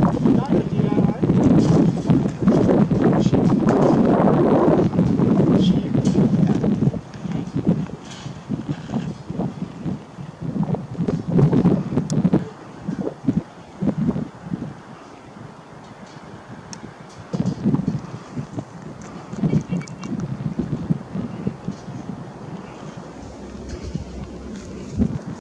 you.